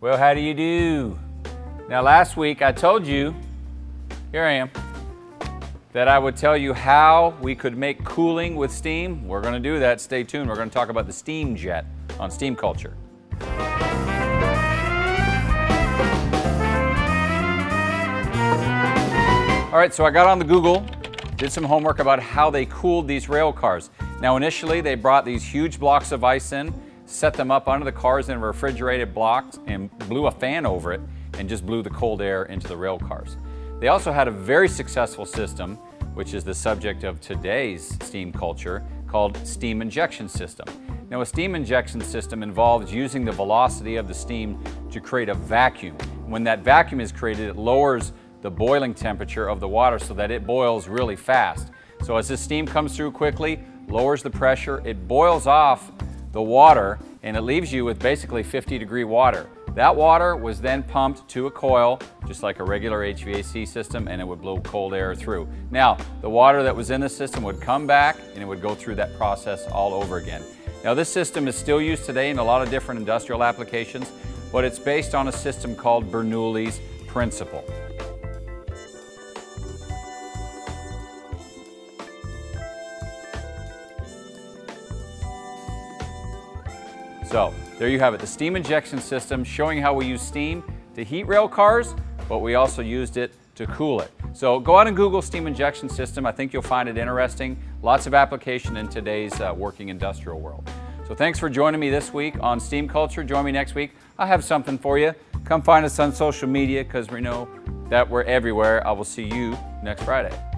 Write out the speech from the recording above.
Well, how do you do? Now, last week I told you, here I am, that I would tell you how we could make cooling with steam. We're going to do that. Stay tuned. We're going to talk about the steam jet on steam culture. All right, so I got on the Google, did some homework about how they cooled these rail cars. Now, initially, they brought these huge blocks of ice in, set them up under the cars in refrigerated blocks, and blew a fan over it and just blew the cold air into the rail cars. They also had a very successful system, which is the subject of today's steam culture, called steam injection system. Now, a steam injection system involves using the velocity of the steam to create a vacuum. When that vacuum is created, it lowers the boiling temperature of the water so that it boils really fast. So as the steam comes through quickly, lowers the pressure, it boils off the water and it leaves you with basically 50 degree water. That water was then pumped to a coil, just like a regular HVAC system, and it would blow cold air through. Now, the water that was in the system would come back and it would go through that process all over again. Now, this system is still used today in a lot of different industrial applications, but it's based on a system called Bernoulli's principle. So there you have it, the steam injection system showing how we use steam to heat rail cars, but we also used it to cool it. So go out and Google steam injection system. I think you'll find it interesting. Lots of application in today's uh, working industrial world. So thanks for joining me this week on Steam Culture. Join me next week. I have something for you. Come find us on social media because we know that we're everywhere. I will see you next Friday.